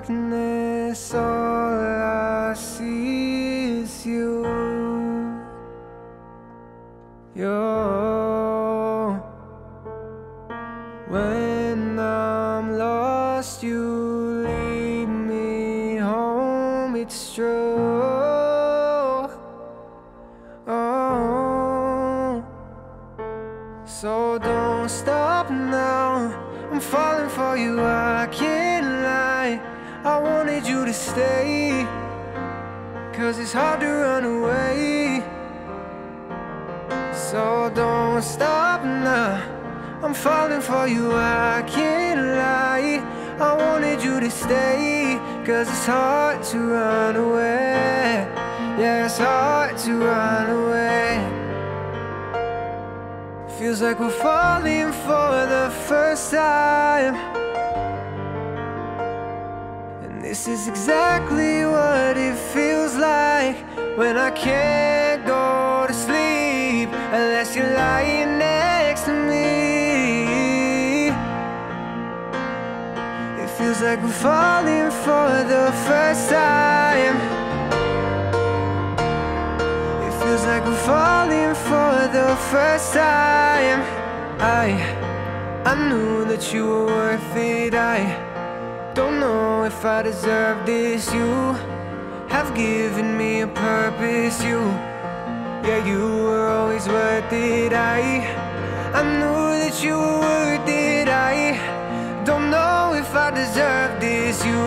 darkness, all I see is you. You. When I'm lost, you lead me home. It's true. Oh. So don't stop now. I'm falling for you, I can't wanted you to stay. Cause it's hard to run away. So don't stop now. I'm falling for you, I can't lie. I wanted you to stay. Cause it's hard to run away. Yeah, it's hard to run away. Feels like we're falling for the first time. This is exactly what it feels like when I can't go to sleep unless you're lying next to me. It feels like we're falling for the first time. It feels like we're falling for the first time. I, I knew that you were worth it. I if I deserve this. You have given me a purpose. You, yeah, you were always worth it. I, I knew that you were worth it. I don't know if I deserve this. You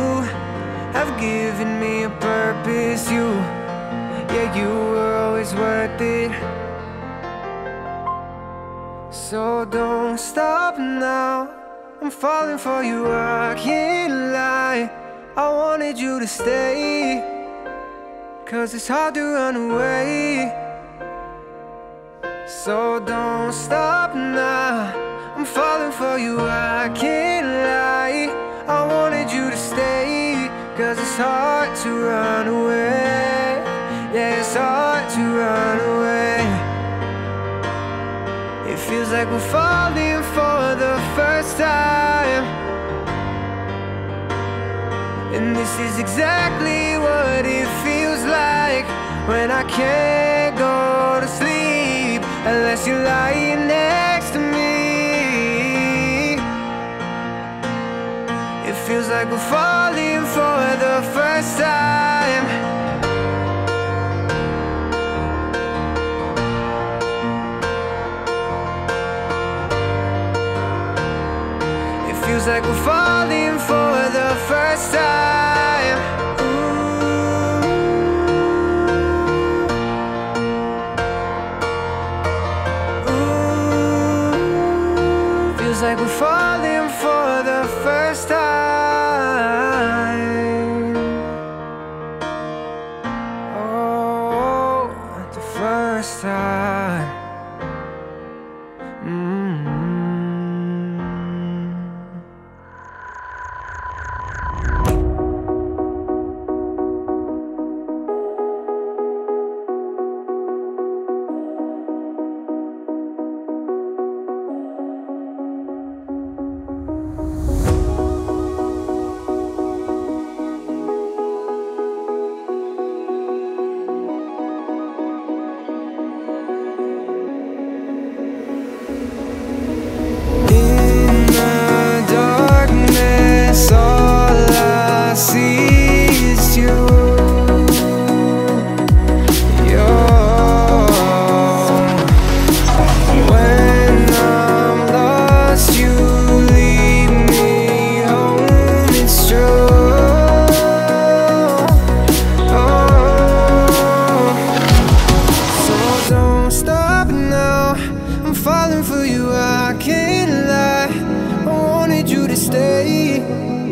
have given me a purpose. You, yeah, you were always worth it. So don't stop now. I'm falling for you, I can't lie. I wanted you to stay. Cause it's hard to run away. So don't stop now. I'm falling for you, I can't lie. I wanted you to stay. Cause it's hard to run away. Yeah, it's hard to run away. It feels like we're falling for the first time. And this is exactly what it feels like when I can't go to sleep unless you're lying next to me. It feels like we're falling for the first time. Feels like we're falling for the first time. You. You're when I'm lost, you me home. It's true. Oh. So don't stop now. I'm falling for you, I can't lie. I wanted you to stay.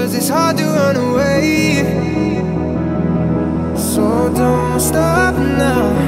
Cause it's hard to run away. So don't stop now.